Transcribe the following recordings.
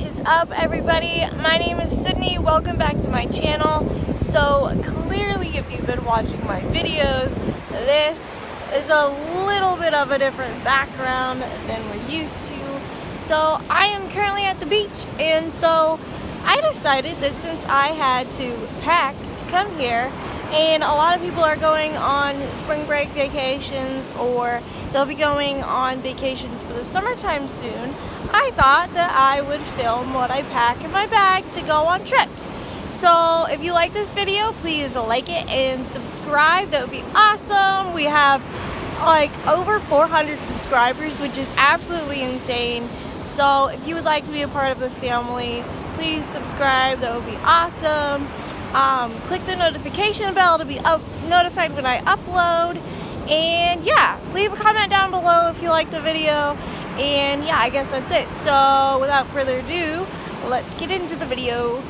is up everybody? My name is Sydney. Welcome back to my channel. So clearly if you've been watching my videos, this is a little bit of a different background than we're used to. So I am currently at the beach and so I decided that since I had to pack to come here and a lot of people are going on spring break vacations or they'll be going on vacations for the summertime soon, I thought that I would film what I pack in my bag to go on trips. So if you like this video, please like it and subscribe. That would be awesome. We have like over 400 subscribers, which is absolutely insane. So if you would like to be a part of the family, please subscribe. That would be awesome. Um, click the notification bell to be up notified when I upload. And yeah, leave a comment down below if you like the video. And yeah, I guess that's it. So without further ado, let's get into the video.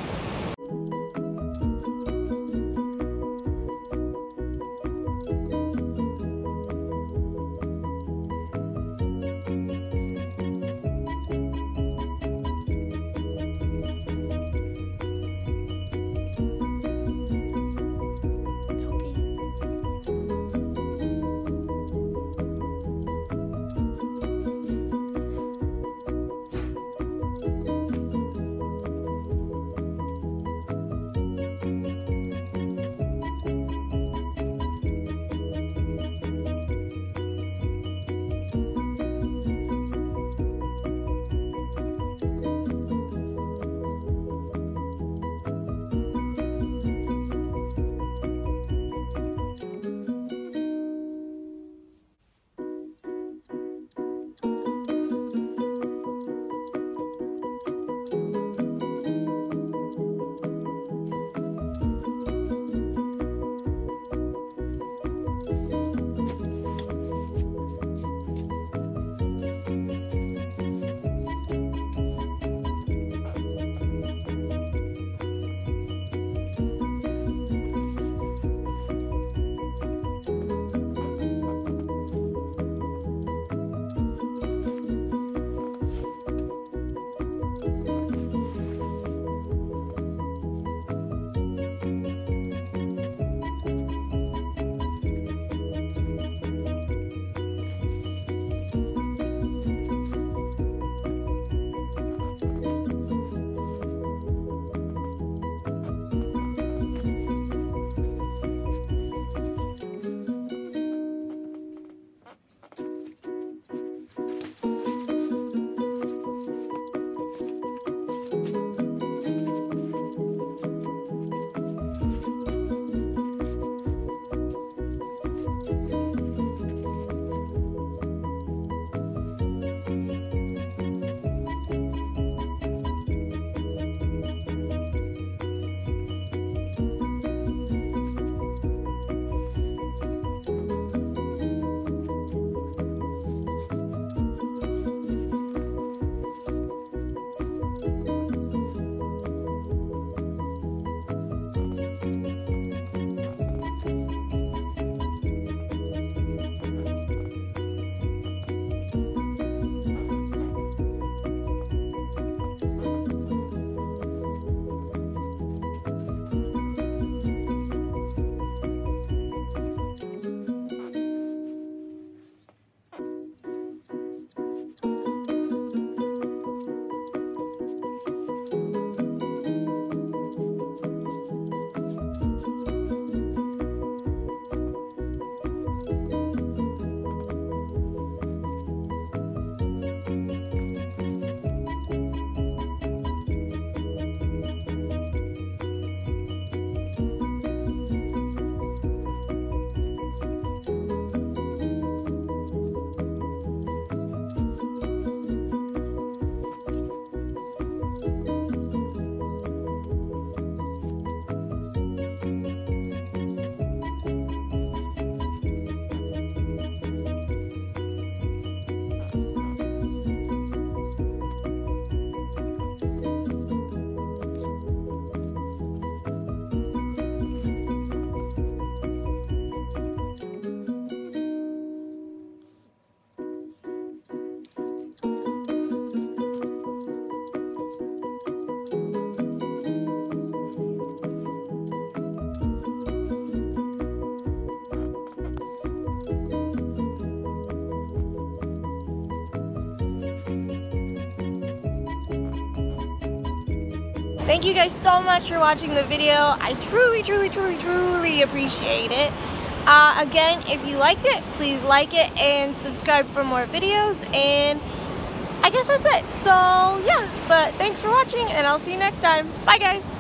Thank you guys so much for watching the video. I truly, truly, truly, truly appreciate it. Uh, again, if you liked it, please like it and subscribe for more videos. And I guess that's it. So, yeah. But thanks for watching, and I'll see you next time. Bye, guys.